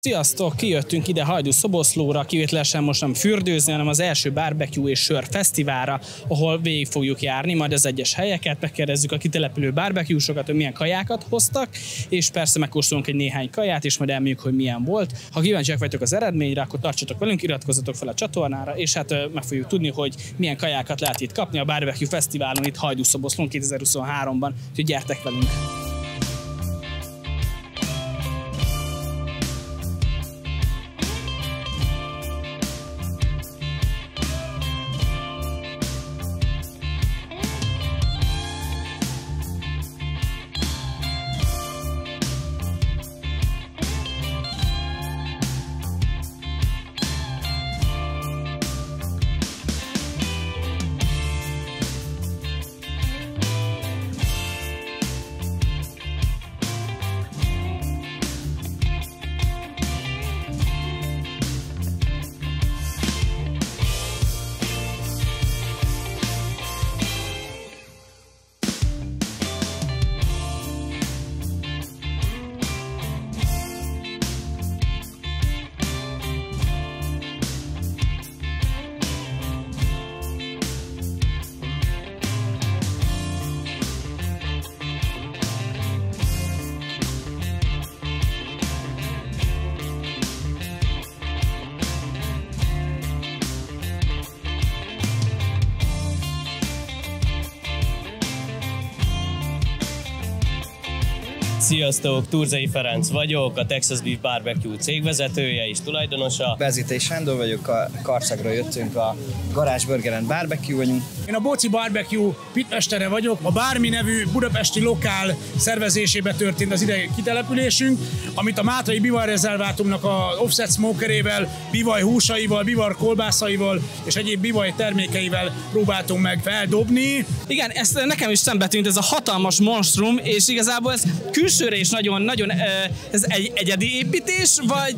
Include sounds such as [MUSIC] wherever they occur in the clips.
Sziasztok! Kijöttünk ide Hajdú Szoboszlóra, kivételesen most nem fürdőzni, hanem az első barbecue és sör fesztiválra, ahol végig fogjuk járni majd az egyes helyeket, megkérdezzük a kitelepülő barbecue-sokat, hogy milyen kajákat hoztak, és persze megkóstolunk egy néhány kaját, és majd elmondjuk, hogy milyen volt. Ha kíváncsiak vagytok az eredményre, akkor tartsatok velünk, iratkozzatok fel a csatornára, és hát meg fogjuk tudni, hogy milyen kajákat lehet itt kapni a Barbecue Fesztiválon itt Hajdú Szoboszlón 2023-ban, úgyhogy gyertek velünk! Sziasztok, Turzai Ferenc vagyok, a Texas Beef Barbecue cégvezetője és tulajdonosa. Bezitei Sándor vagyok, a Karszagról jöttünk a Garázs Burger and Barbecue vagyunk. Én a Boci Barbecue pitmestere vagyok. A Bármi nevű budapesti lokál szervezésébe történt az idei kitelepülésünk, amit a Mátrai Bivar Rezervátumnak a offset smokerével, bivaj húsaival, bivar kolbászaival és egyéb bivaj termékeivel próbáltunk meg feldobni. Igen, ezt nekem is szembe tűnt ez a hatalmas monstrum, és igazából ez külsőre is nagyon, nagyon ez egy egyedi építés, vagy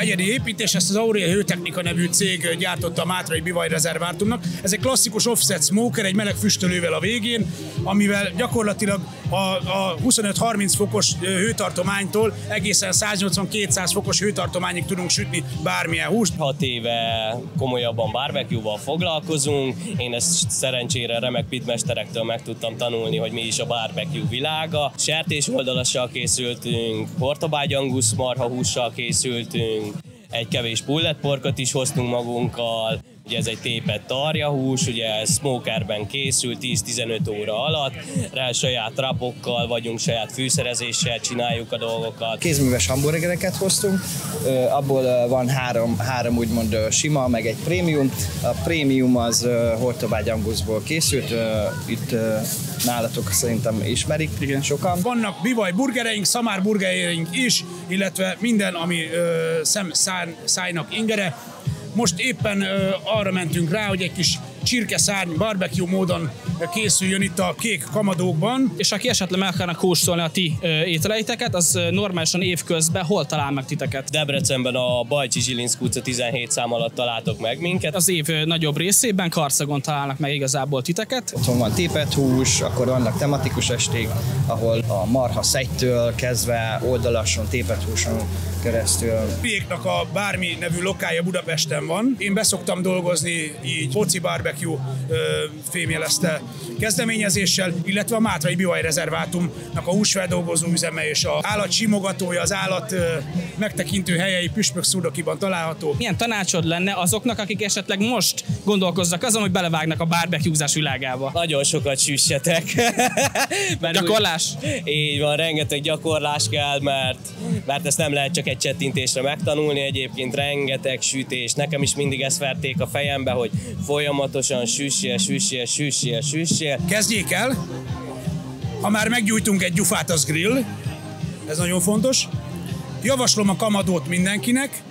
egyedi építés, ezt az Aurea Hőtechnika nevű cég gyártotta a Mátrai Bivaj Rezervátumnak. Ez egy klasszikus offset smoker, egy meleg füstölővel a végén, amivel gyakorlatilag a, a 25-30 fokos hőtartománytól egészen 180-200 fokos hőtartományig tudunk sütni bármilyen húst. Hat éve komolyabban barbecue-val foglalkozunk. Én ezt szerencsére remek pitmesterektől meg tudtam tanulni, hogy mi is a barbecue világa. Sertés oldalassal készültünk, portobágy angus marha hússal készültünk, egy kevés pulletporkot is hoztunk magunkkal, Ugye ez egy tépett tarjahús, ugye smokerben készül 10-15 óra alatt, rá saját rapokkal vagyunk, saját fűszerezéssel csináljuk a dolgokat. Kézműves hamburgereket hoztunk, abból van három, három úgymond sima, meg egy prémium. A prémium az Hortobágy Anguszból készült, itt nálatok szerintem ismerik Igen. sokan. Vannak bivaj burgereink, szamár burgereink is, illetve minden, ami szem, szán, szájnak ingere most éppen arra mentünk rá, hogy egy kis csirkeszárny barbecue módon készüljön itt a kék kamadókban. És aki esetleg meg akarnak kóstolni a ti ételeiteket, az normálisan évközben hol talál meg titeket? Debrecenben a Bajcsi Zsilinszk utca 17 szám alatt találtok meg minket. Az év nagyobb részében Karszagon találnak meg igazából titeket. Otthon van tépet hús, akkor vannak tematikus esték, ahol a marha szegytől kezdve oldalason, tépet húson keresztül. Piéknak a bármi nevű lokája Budapesten van. Én beszoktam dolgozni így foci barbecue fémjelezte kezdeményezéssel, illetve a Mátrai Bivaj Rezervátumnak a húsfeldolgozó üzeme és a állat simogatója, az állat megtekintő helyei Püspök Szurdokiban található. Milyen tanácsod lenne azoknak, akik esetleg most gondolkoznak azon, hogy belevágnak a barbecuezás világába? Nagyon sokat süssetek. [LAUGHS] mert gyakorlás? Úgy, így van, rengeteg gyakorlás kell, mert, mert ezt nem lehet csak egy csettintésre megtanulni, egyébként rengeteg sütés. Nekem is mindig ezt verték a fejembe, hogy folyamatosan süssél, süssél, süssél, süssél. Kezdjék el! Ha már meggyújtunk egy gyufát, az grill. Ez nagyon fontos. Javaslom a kamadót mindenkinek,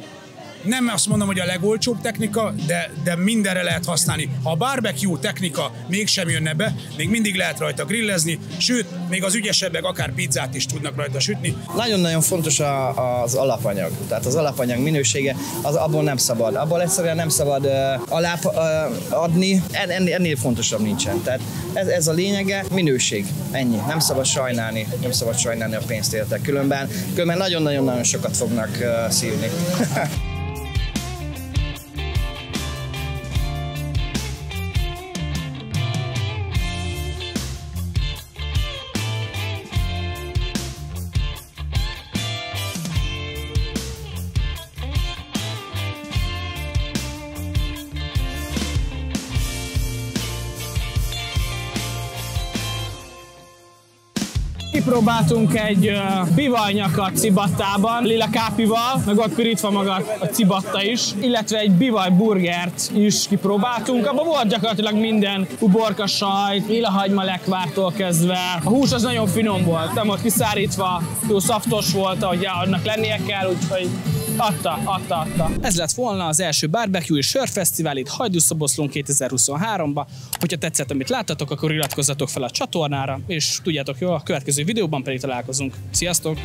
nem azt mondom, hogy a legolcsóbb technika, de, de mindenre lehet használni. Ha a barbecue technika mégsem jönne be, még mindig lehet rajta grillezni, sőt, még az ügyesebbek akár pizzát is tudnak rajta sütni. Nagyon-nagyon fontos a, az alapanyag, tehát az alapanyag minősége, az abból nem szabad. Abból egyszerűen nem szabad uh, alá uh, adni, ennél, ennél fontosabb nincsen. Tehát ez, ez a lényege, minőség, ennyi. Nem szabad sajnálni, nem szabad sajnálni a pénzt értek. Különben, különben nagyon-nagyon-nagyon sokat fognak uh, szívni. [LAUGHS] Kipróbáltunk egy uh, bivajnyakat cibattában, lila kápival, meg ott pirítva maga a cibatta is, illetve egy bivaj burgert is kipróbáltunk. Abban volt gyakorlatilag minden, uborka sajt, lila hagyma lekvártól kezdve. A hús az nagyon finom volt, nem volt kiszárítva, jó szaftos volt, ahogy annak lennie kell, úgyhogy Adta, adta, adta. Ez lett volna az első Barbecue és Sörfesztivál itt Hajdúszoboszlón 2023-ba. Hogyha tetszett, amit láttatok, akkor iratkozzatok fel a csatornára, és tudjátok jó, a következő videóban pedig találkozunk. Sziasztok!